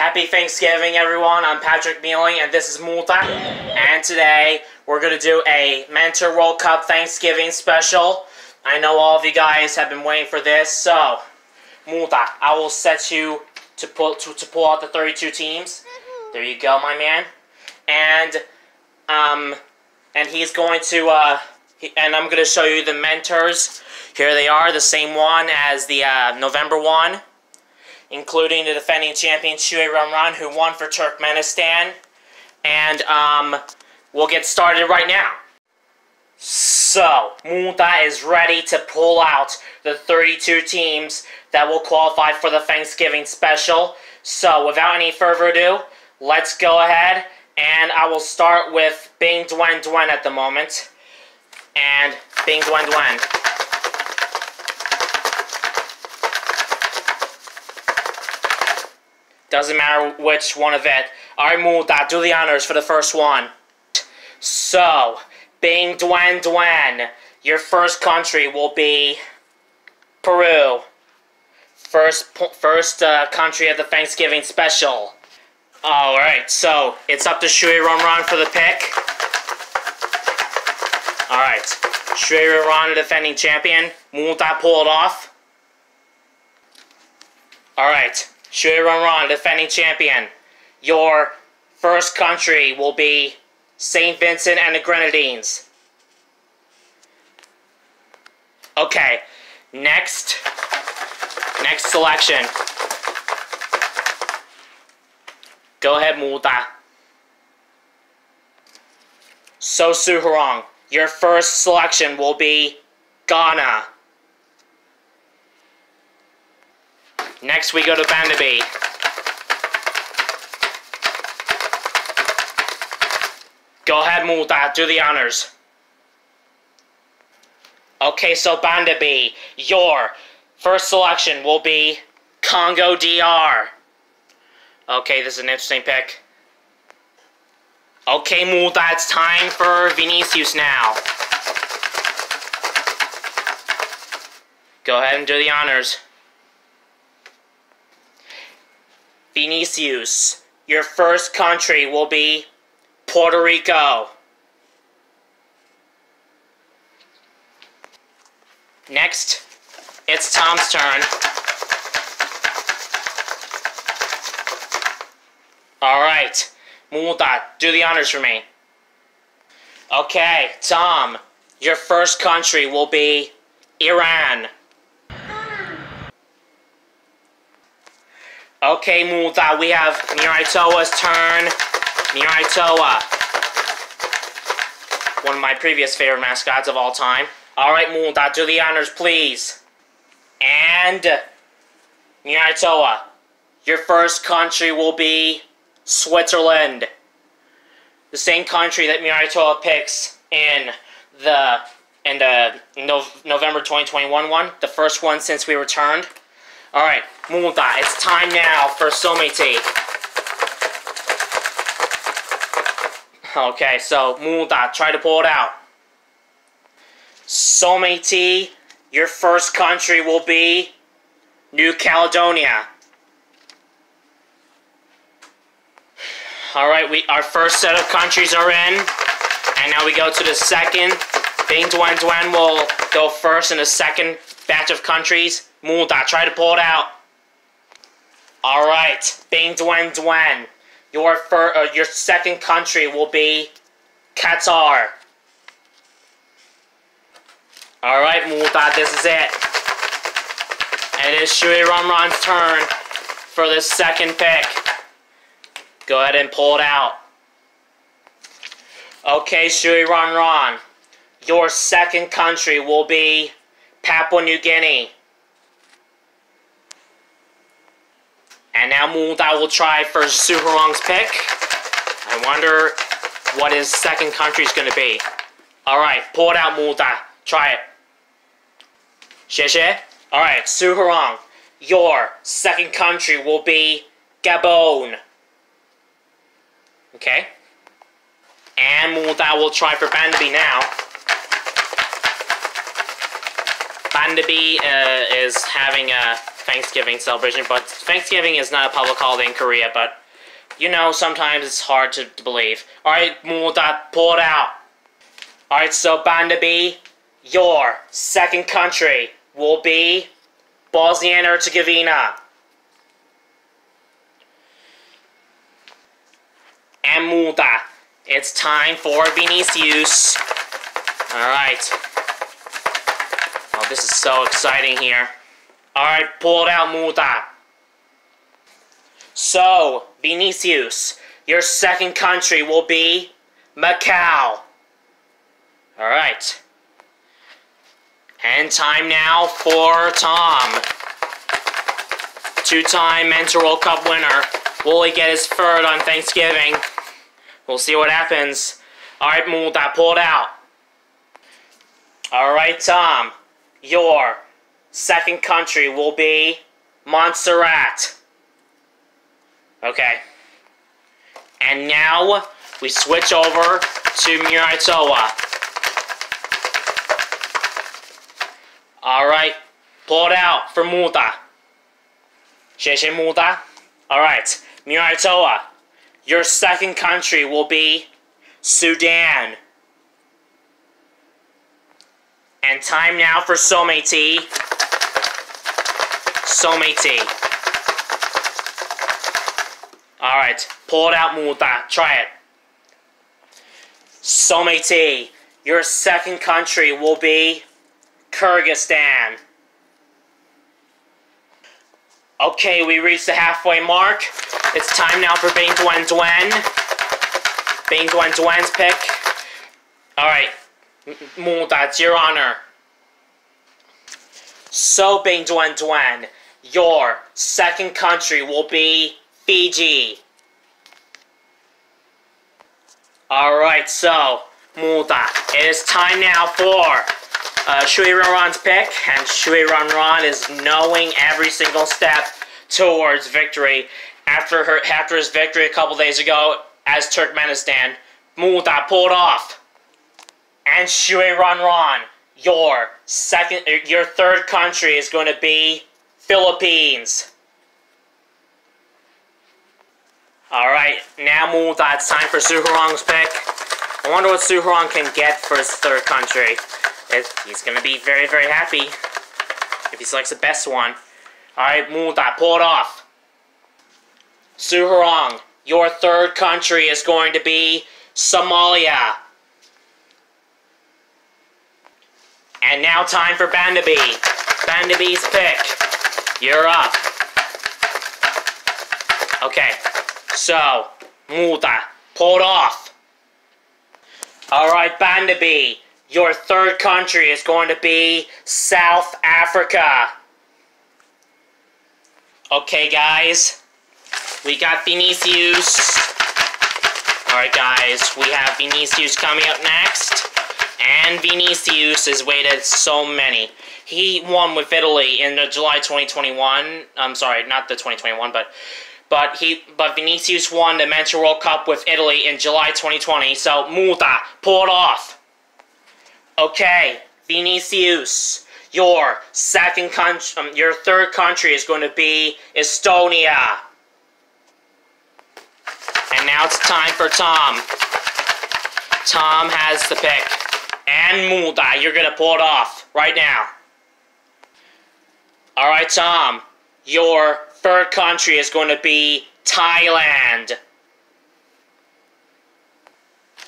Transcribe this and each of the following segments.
Happy Thanksgiving, everyone. I'm Patrick Mealey, and this is Multa. And today, we're going to do a Mentor World Cup Thanksgiving special. I know all of you guys have been waiting for this, so, Multa, I will set you to pull, to, to pull out the 32 teams. There you go, my man. And, um, and he's going to, uh, he, and I'm going to show you the mentors. Here they are, the same one as the uh, November one including the defending champion Shuey Rhon Rhon, who won for Turkmenistan. And um, we'll get started right now. So, Multa is ready to pull out the 32 teams that will qualify for the Thanksgiving special. So, without any further ado, let's go ahead and I will start with Bing Dwen Dwen at the moment. And Bing Dwen Dwen. Doesn't matter which one of it. I move that. do the honors for the first one. So, Bing Dwen Dwen, your first country will be Peru. First, first uh, country of the Thanksgiving special. Alright, so it's up to Shuey Rhon for the pick. Alright, Shuey Rhon, the defending champion. Multa pull it off. Alright, Shuey Rhon, defending champion. Your first country will be St. Vincent and the Grenadines. Okay, next, next selection. Go ahead, Multa. So Soohorang, your first selection will be Ghana. Next we go to Bandabi. Go ahead, Multa, do the honors. Okay, so Bandabi, your first selection will be Congo DR. Okay, this is an interesting pick. Okay, Multa, it's time for Vinicius now. Go ahead and do the honors. Vinicius, your first country will be Puerto Rico. Next, it's Tom's turn. Alright, Multa, do the honors for me. Okay, Tom, your first country will be Iran. Okay, Multa, we have Miraitowa's turn. Miraitowa. Uh, one of my previous favorite mascots of all time. Alright, Multa, do the honors, please. And... Miraitowa, uh, your first country will be Switzerland. The same country that Miraitowa picks in the in the no, November 2021 one, the first one since we returned. Alright, Multa, it's time now for Someity. Okay, so Multa, try to pull it out. Someity, your first country will be New Caledonia. Alright, we our first set of countries are in. And now we go to the second. Bing Dwen Dwen will go first in the second batch of countries. Multa, try to pull it out. Alright, Bing Dwen Dwen. Your, fir uh, your second country will be Qatar. Alright, Multa, this is it. And it is Shuey Rhon Rhon's turn for the second pick. Go ahead and pull it out. Okay, Shuey Rhon Rhon. Your second country will be Papua New Guinea. And now Multa will try for Soohorang's pick. I wonder what his second country is going to be. Alright, pull it out, Multa. Try it. Xie Alright, Soohorang. Your second country will be Gabon. Okay. And Multa will try for Bandabi now. Bandabi uh, is having a Thanksgiving celebration, but Thanksgiving is not a public holiday in Korea, but you know, sometimes it's hard to, believe. Alright, Muda, pull it out. Alright, so Bandabi, your second country will be Bosnia and Herzegovina. And Muda, it's time for Vinicius. Alright. Oh, this is so exciting here. Alright, pull out, Muda. So, Vinicius, your second country will be Macau. Alright. And time now for Tom. Two-time Mentor World Cup winner. Will he get his third on Thanksgiving? We'll see what happens. Alright, Mulda, pull it out. Alright, Tom. Your second country will be Montserrat. Okay. And now we switch over to Miraitowa. Alright, pull it out for Muda. 谢谢 Muda. Alright, Miraitowa. Your second country will be Sudan. And time now for Someity. Someity. Alright, pull it out, Muta. Try it. Someity, your second country will be Kyrgyzstan. Okay, we reached the halfway mark. It's time now for Bing Dwen Dwen. Bing Dwen Dwen's pick. Alright, Muta, it's your honor. So, Bing Dwen Dwen, your second country will be Fiji. Alright, so, Muda, it is time now for uh, Shuey Rhon's pick, and Shuey Rhon is knowing every single step towards victory after her after his victory a couple days ago as Turkmenistan. Muda pulled off. And Shuey Rhon, your second your third country is going to be Philippines. Alright, now Muda, it's time for Soohorang's pick. I wonder what Soohorang can get for his third country. he's gonna be very, very happy if he selects the best one. Alright, Muda, pull it off. Soohorang, your third country is going to be Somalia. And now time for Bandabi. Bandabi's pick. You're up. Okay, so, Muda, pull it off. Alright, Bandabi, your third country is going to be South Africa. Okay, guys, we got Vinicius. Alright, guys, we have Vinicius coming up next. And Vinicius has waited so many. He won with Italy in the July 2021. I'm sorry, not the 2021, but but he but Vinicius won the Mentor World Cup with Italy in July 2020. So Muta, pull it off. Okay, Vinicius, your second country, um, your third country is going to be Estonia. And now it's time for Tom. Tom has the pick. And Muta, you're going to pull it off right now. Alright, Tom. Your third country is going to be Thailand.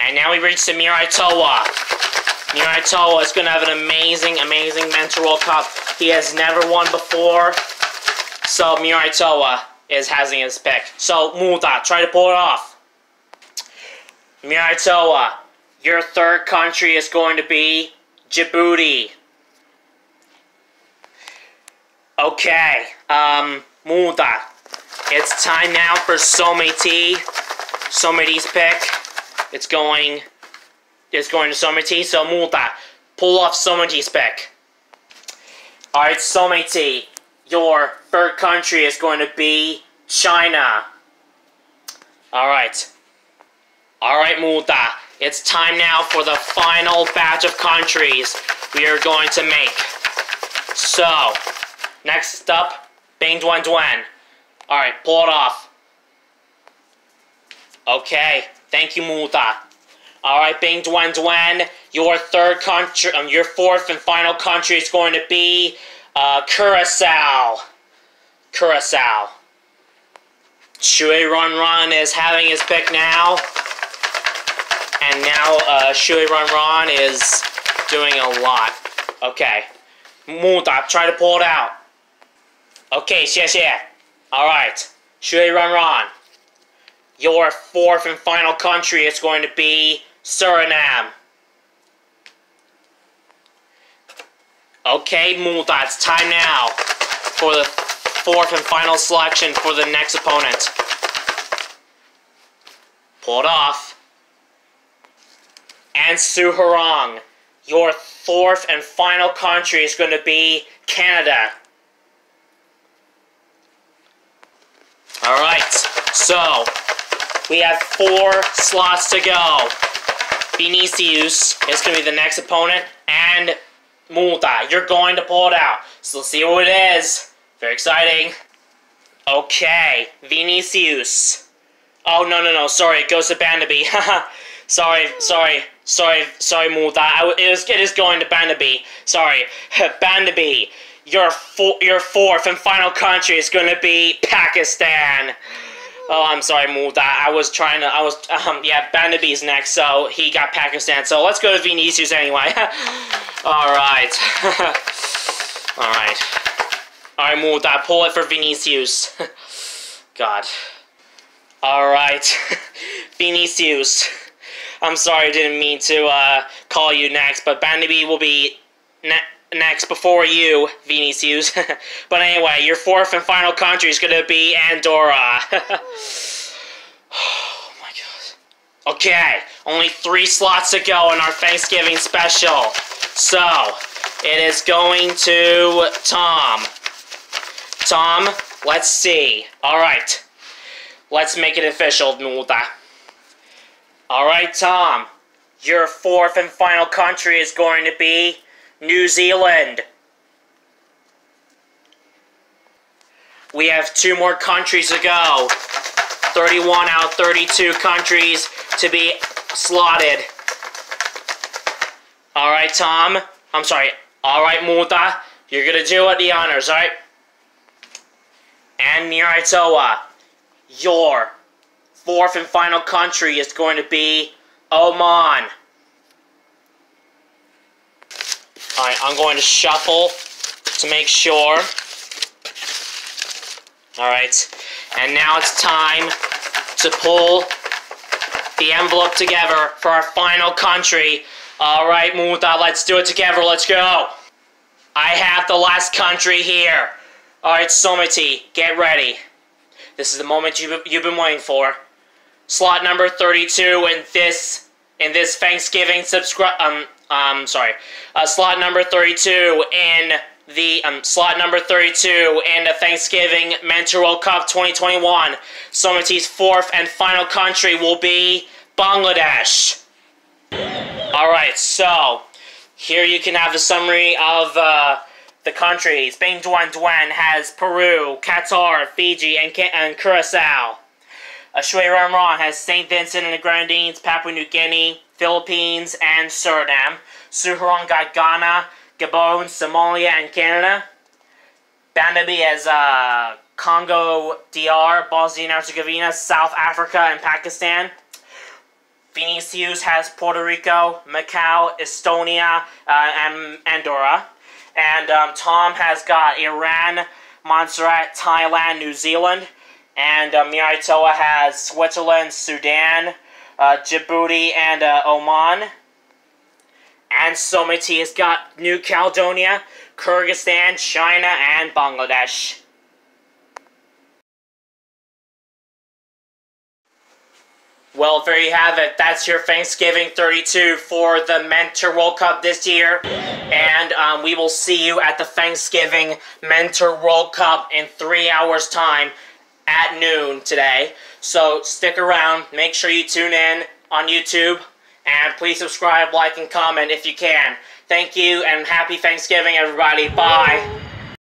And now we reach the Miraitowa. Mirai Toa is going to have an amazing, amazing Mentor World Cup. He has never won before. So Miraitowa is having his pick. So Muta, try to pull it off. Miraitowa, your third country is going to be Djibouti. Okay, um, Muda. It's time now for Someity. Someity's pick. It's going it's going to Someity, so Muda. Pull off Someity's pick. Alright, Someity. Your third country is going to be China. Alright. Alright, Muda. It's time now for the final batch of countries we are going to make. So, next up, Bing Dwen Dwen. Alright, pull it off. Okay, thank you, Multa. Alright, Bing Dwen Dwen. Your third country, um, your fourth and final country is going to be uh, Curacao. Curacao. Shuey Rhon Rhon is having his pick now. And now uh, Shuey Rhon Rhon is doing a lot. Okay. Multa, try to pull it out. Okay, 谢谢. Alright. Shuey Rhon Rhon. Your fourth and final country is going to be Suriname. Okay, Multa, it's time now for the fourth and final selection for the next opponent. Pull it off. And Soohorang, your fourth and final country is going to be Canada. Alright, so we have four slots to go. Vinicius is going to be the next opponent, and Multa, you're going to pull it out. So let's see what it is. Very exciting. Okay, Vinicius. Oh, no, no, no, sorry, it goes to Bandabi. sorry, sorry, sorry, sorry, Multa. I, it, is, it is going to Bandabi. Sorry, Bandabi. Your, your fourth and final country is to be Pakistan. Oh, I'm sorry, Multa. I was trying to, I was, um, yeah, Bandabi's next, so he got Pakistan. So let's go to Vinicius anyway. Alright. Alright. Alright, Multa, pull it for Vinicius. God. Alright. Vinicius. I'm sorry I didn't mean to, uh, call you next, but Bandabi will be next next before you, Vinicius. but anyway, your fourth and final country is going to be Andorra. oh my god. Okay, only three slots to go in our Thanksgiving special. So, it is going to Tom. Tom, let's see. Alright. Let's make it official, Multa. Alright, Tom. Your fourth and final country is going to be New Zealand. We have two more countries to go. 31 out of 32 countries to be slotted. Alright, Tom. I'm sorry. Alright, Multa. You're gonna do it the honors, alright? And Miraitowa, your fourth and final country is going to be Oman. Alright, I'm going to shuffle to make sure. Alright, and now it's time to pull the envelope together for our final country. Alright, Multa, let's do it together, let's go. I have the last country here. Alright, Someity, get ready. This is the moment you've, you've been waiting for. Slot number 32 in this in this Thanksgiving subscribe um um, sorry, uh, slot number 32 in the um, slot number 32 in the Thanksgiving Mentor World Cup 2021. Someity's fourth and final country will be Bangladesh. Alright, so here you can have a summary of uh, the countries. Bing Dwen Dwen has Peru, Qatar, Fiji, and, and Curacao. Shuey Rhon Rhon has St. Vincent and the Grenadines, Papua New Guinea, Philippines, and Suriname. Soohorang got Ghana, Gabon, Somalia, and Canada. Bandabi has uh, Congo, DR, Bosnia and Herzegovina, South Africa, and Pakistan. Vinicius has Puerto Rico, Macau, Estonia, uh, and Andorra. And um, Tom has got Iran, Montserrat, Thailand, New Zealand. And uh, Miraitowa has Switzerland, Sudan, uh, Djibouti, and uh, Oman. And Someity has got New Caledonia, Kyrgyzstan, China, and Bangladesh. Well, there you have it. That's your Thanksgiving 32 for the Mentor World Cup this year. And um, we will see you at the Thanksgiving Mentor World Cup in three hours' time at noon today. So stick around. Make sure you tune in on YouTube. And please subscribe, like, and comment if you can. Thank you, and happy Thanksgiving, everybody. Bye.